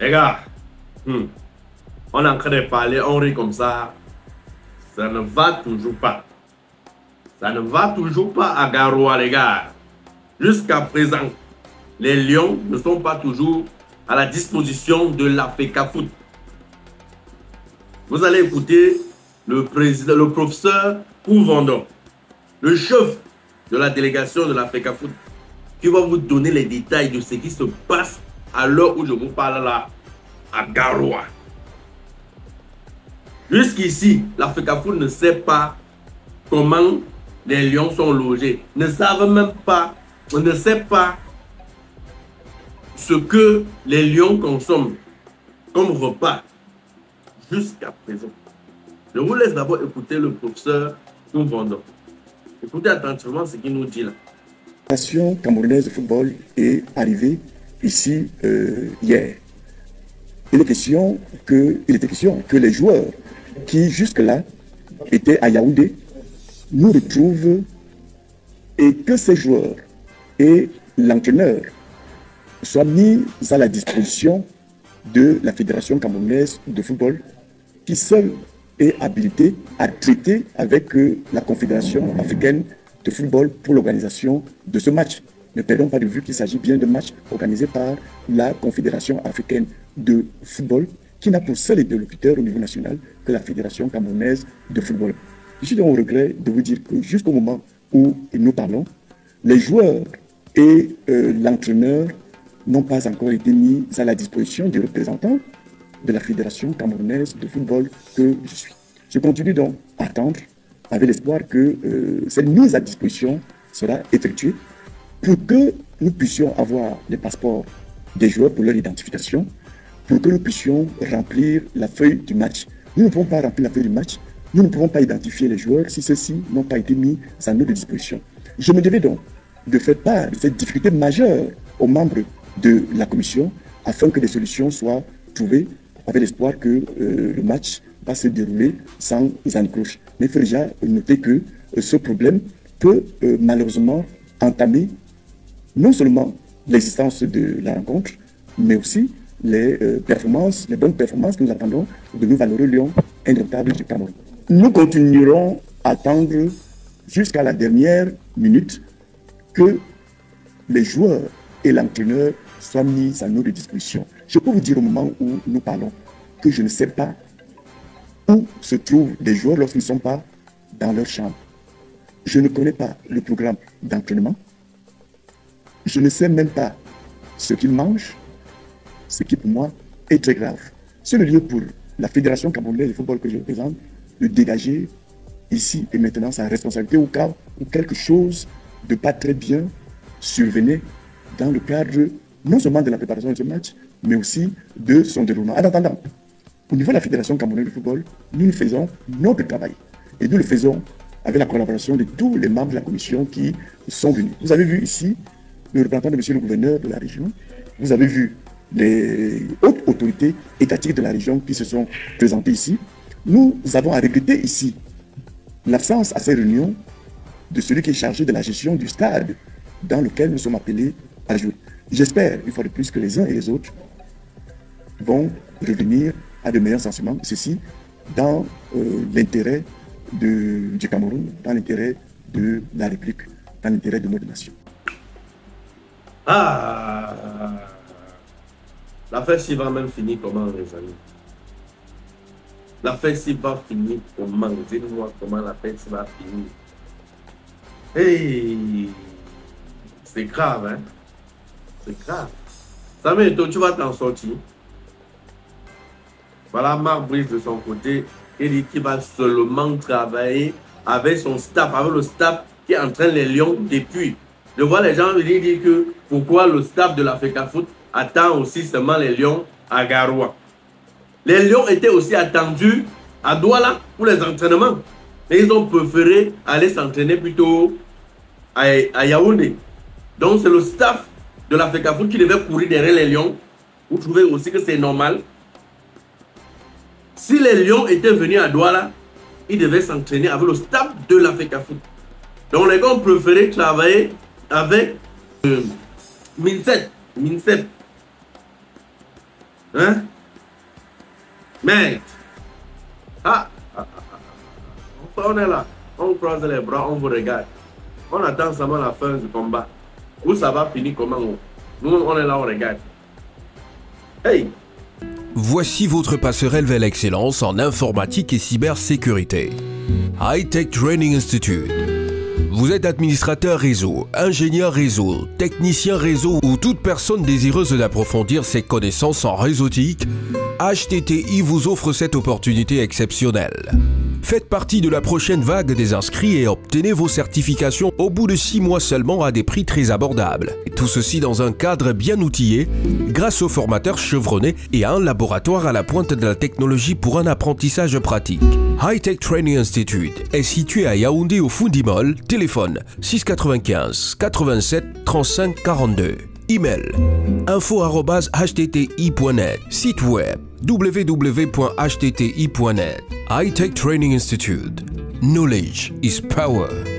Les gars, hmm, on est en train de parler, on rit comme ça. Ça ne va toujours pas. Ça ne va toujours pas à Garoua, les gars. Jusqu'à présent, les Lions ne sont pas toujours à la disposition de la Foot. Vous allez écouter le, professeur Pouvandon, le chef de la délégation de la Foot, qui va vous donner les détails de ce qui se passe à l'heure où je vous parle là, à Garoua. Jusqu'ici, la Foot ne sait pas comment les lions sont logés, ne savent même pas, ne sait pas ce que les lions consomment comme repas jusqu'à présent. Je vous laisse d'abord écouter le professeur Vendon. Écoutez attentivement ce qu'il nous dit là. La nation camerounaise de football est arrivée ici euh, hier. Il, est question que, il était question que les joueurs qui jusque-là étaient à Yaoundé nous retrouvent et que ces joueurs et l'entraîneur soient mis à la disposition de la Fédération camerounaise de football qui seule est habilitée à traiter avec euh, la Confédération africaine de football pour l'organisation de ce match. Ne perdons pas de vue qu'il s'agit bien de match organisé par la Confédération africaine de football qui n'a pour seul interlocuteur au niveau national que la Fédération camerounaise de football. Je suis donc au regret de vous dire que jusqu'au moment où nous parlons, les joueurs et euh, l'entraîneur n'ont pas encore été mis à la disposition des représentants de la Fédération camerounaise de football que je suis. Je continue donc à attendre avec l'espoir que euh, cette mise à disposition sera effectuée pour que nous puissions avoir les passeports des joueurs pour leur identification, pour que nous puissions remplir la feuille du match. Nous ne pouvons pas remplir la feuille du match, nous ne pouvons pas identifier les joueurs si ceux-ci n'ont pas été mis à notre disposition. Je me devais donc de faire part de cette difficulté majeure aux membres de la commission afin que des solutions soient trouvées avec l'espoir que euh, le match va se dérouler sans ancroche. Mais il faut déjà noter que euh, ce problème peut euh, malheureusement entamer non seulement l'existence de la rencontre, mais aussi les performances, les bonnes performances que nous attendons de nos valeureux lions indomptables du Cameroun. Nous continuerons à attendre jusqu'à la dernière minute que les joueurs et l'entraîneur soient mis à notre disposition. Je peux vous dire au moment où nous parlons que je ne sais pas où se trouvent les joueurs lorsqu'ils ne sont pas dans leur chambre. Je ne connais pas le programme d'entraînement. Je ne sais même pas ce qu'ils mangent, ce qui pour moi est très grave. C'est le lieu pour la Fédération camerounaise de football que je représente de dégager ici et maintenant sa responsabilité au cas où quelque chose de pas très bien survenait dans le cadre non seulement de la préparation de ce match, mais aussi de son déroulement. En attendant, au niveau de la Fédération camerounaise de football, nous faisons notre travail. Et nous le faisons avec la collaboration de tous les membres de la commission qui sont venus. Vous avez vu ici le représentant de monsieur le gouverneur de la région. Vous avez vu les hautes autorités étatiques de la région qui se sont présentées ici. Nous avons à regretter ici l'absence à ces réunions de celui qui est chargé de la gestion du stade dans lequel nous sommes appelés à jouer. J'espère, une fois de plus, que les uns et les autres vont revenir à de meilleurs sentiments, ceci dans euh, l'intérêt du Cameroun, dans l'intérêt de la République, dans l'intérêt de notre nation. Ah La fête va même finir comment, les amis? La fête va finir comment? Dites-moi comment la fête va finir. Hey C'est grave, hein? C'est grave. Samuel toi, tu vas t'en sortir. Voilà Marc Brice de son côté. Il dit qu'il va seulement travailler avec son staff, avec le staff qui entraîne les Lions depuis. Je vois les gens lui dire que pourquoi le staff de l'Africa Foot attend aussi seulement les Lions à Garoua. Les Lions étaient aussi attendus à Douala pour les entraînements. Mais ils ont préféré aller s'entraîner plutôt à, à Yaoundé. Donc c'est le staff de l'Africa Foot qui devait courir derrière les Lions, vous trouvez aussi que c'est normal Si les Lions étaient venus à Douala, ils devaient s'entraîner avec le staff de l'Africa Foot. Donc les gars ont préféré travailler avec euh, Minset. Hein? Mec ah, ah, ah, On est là. On croise les bras, on vous regarde. On attend seulement la fin du combat. Où ça va finir comment Nous, on est là, on regarde. Hey Voici votre passerelle vers l'excellence en informatique et cybersécurité. High Tech Training Institute. Vous êtes administrateur réseau, ingénieur réseau, technicien réseau ou toute personne désireuse d'approfondir ses connaissances en réseautique, HTTI vous offre cette opportunité exceptionnelle. Faites partie de la prochaine vague des inscrits et obtenez vos certifications au bout de 6 mois seulement à des prix très abordables. tout ceci dans un cadre bien outillé, grâce aux formateurs chevronnés et à un laboratoire à la pointe de la technologie pour un apprentissage pratique. High Tech Training Institute est situé à Yaoundé au Fundimol, téléphone 695 87 35 42. Email info.htti.net Site web www.htti.net Tech Training Institute Knowledge is power.